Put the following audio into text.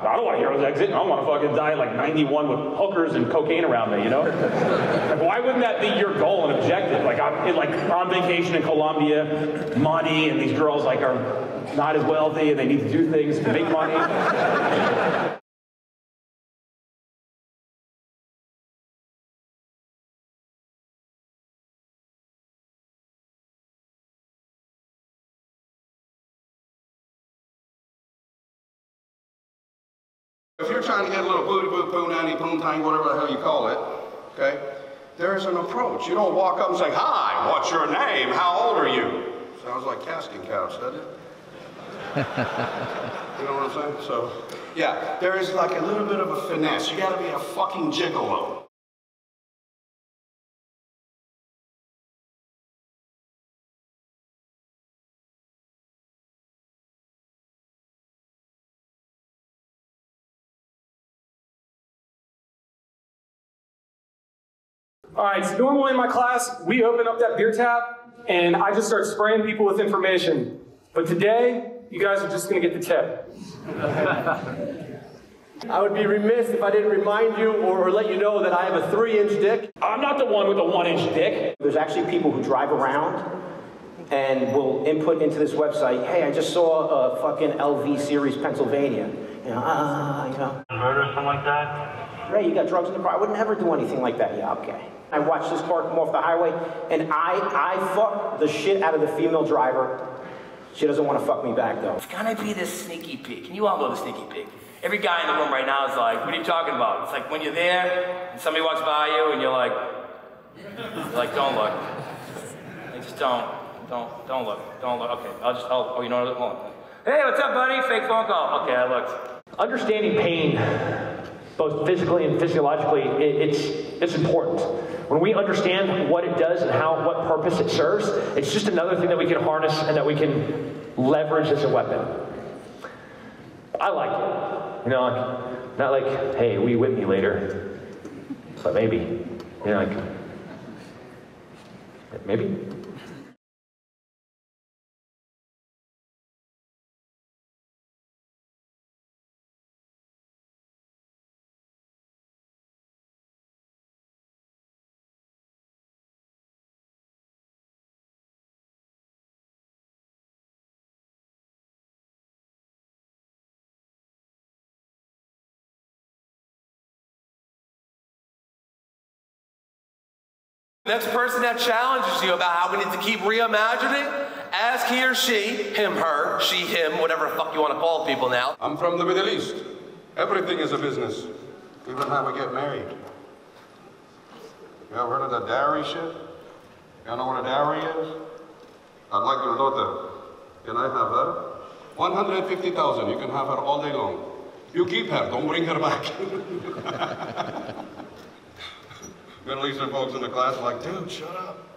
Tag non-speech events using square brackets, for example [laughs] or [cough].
I don't want a hero's exit. I don't want to fucking die like 91 with hookers and cocaine around me, you know? like, why wouldn't that be your goal and objective? Like I'm in, like on vacation in Colombia, money, and these girls like are not as wealthy and they need to do things to make money. If you're trying to get a little booty boo poo nanny tang, whatever the hell you call it, okay, there's an approach. You don't walk up and say, Hi, what's your name? How old are you? Sounds like casting couch, doesn't it? [laughs] you know what I'm saying? So, yeah, there is like a little bit of a finesse. You gotta be a fucking gigolo. All right, so normally in my class, we open up that beer tap and I just start spraying people with information. But today, you guys are just gonna get the tip. [laughs] I would be remiss if I didn't remind you or, or let you know that I have a three inch dick. I'm not the one with the one inch dick. There's actually people who drive around and will input into this website, hey, I just saw a fucking LV series Pennsylvania. You know, ah, ah, ah, ah you know. Murder or something like that? Ray, you got drugs in the car? I would never do anything like that. Yeah, okay. I watched this car come off the highway, and I, I fucked the shit out of the female driver. She doesn't want to fuck me back, though. It's gonna be the sneaky peek. And you all know the sneaky peek. Every guy in the room right now is like, what are you talking about? It's like when you're there and somebody walks by you and you're like, you're like, don't look. They just don't, don't, don't look, don't look. Okay, I'll just, I'll, oh, you know what? Hold on. Hey, what's up, buddy? Fake phone call. Okay, I looked. Understanding pain, both physically and physiologically, it, it's, it's important. When we understand what it does and how, what purpose it serves, it's just another thing that we can harness and that we can leverage as a weapon. I like it. You know, like, not like, hey, you whip me later? But maybe. You know, like, maybe. Next person that challenges you about how we need to keep reimagining, ask he or she, him, her, she, him, whatever fuck you want to call people now. I'm from the Middle East. Everything is a business, even how we get married. You ever heard of the dowry shit? You know what a dowry is? I'd like your daughter. Can I have her? 150,000. You can have her all day long. You keep her, don't bring her back. [laughs] Middle Eastern folks in the class are like, dude, shut up.